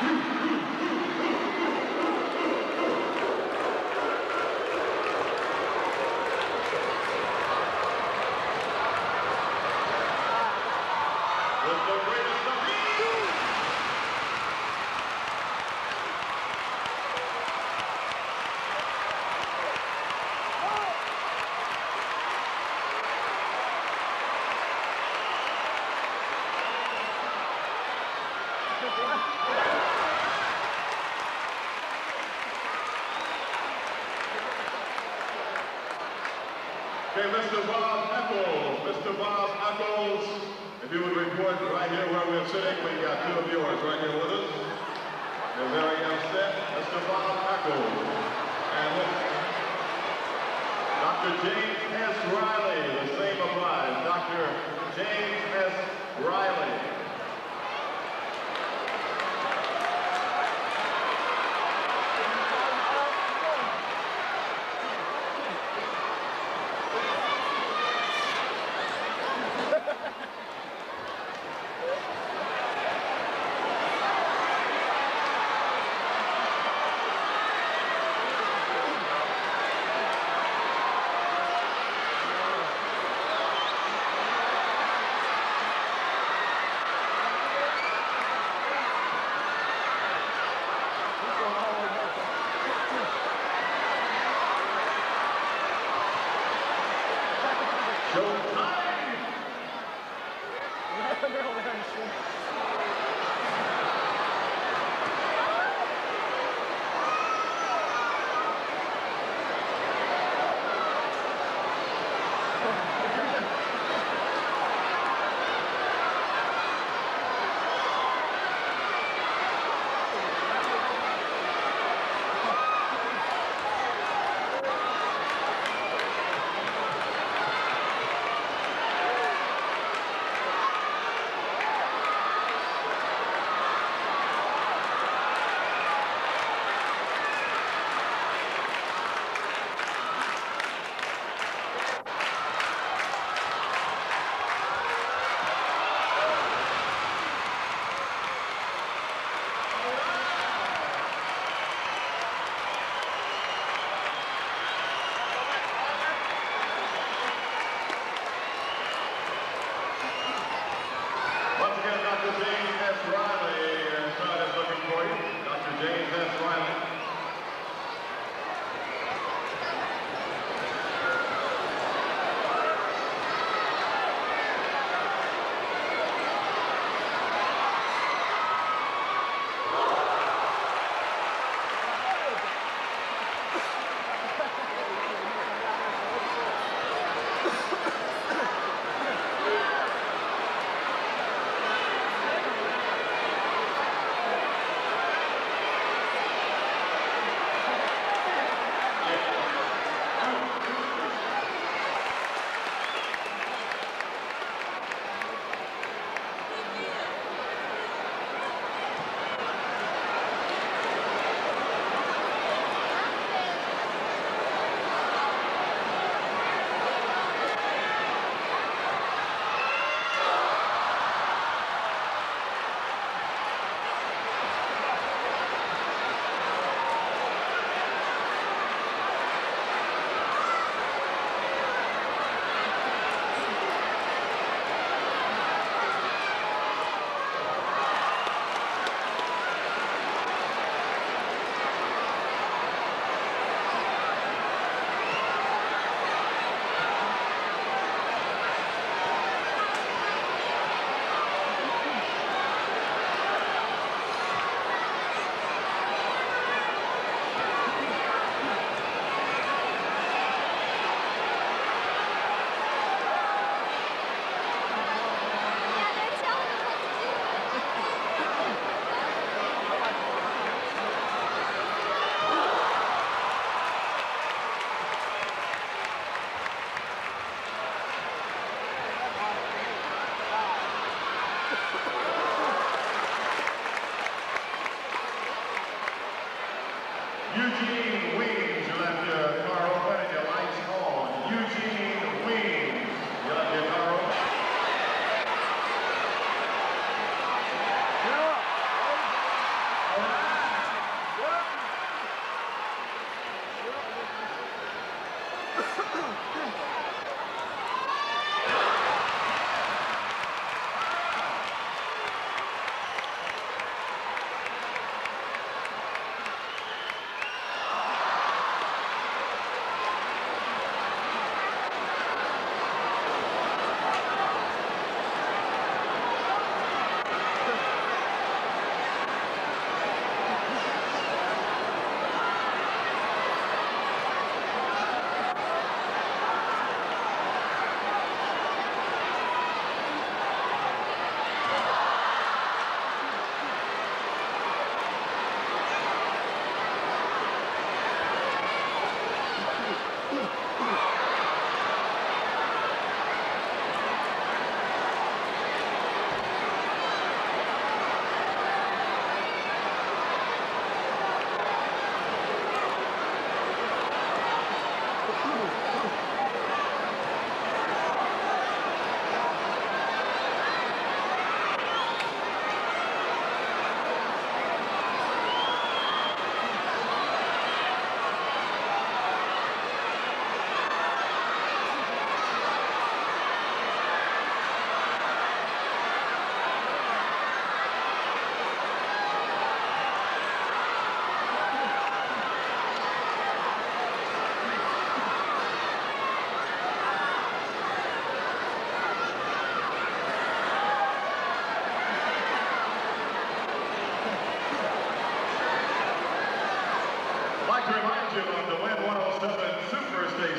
Three. Mr. Bob Eccles. Mr. Bob Eccles, if you would report right here where we're sitting, we've got two of yours right here with us. They're very upset. Mr. Bob Eccles. And Dr. James S. Riley, the same applies. Dr. James S. Riley. Nein! Nein!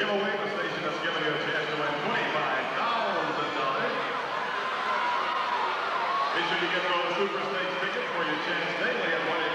giveaway, the station has given you a chance to win $25,000. Make sure you get those Super Stakes tickets for your chance daily at 1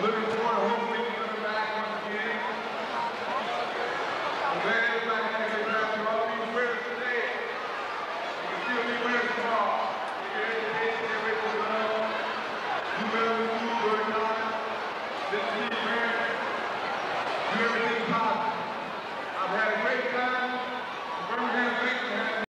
I'm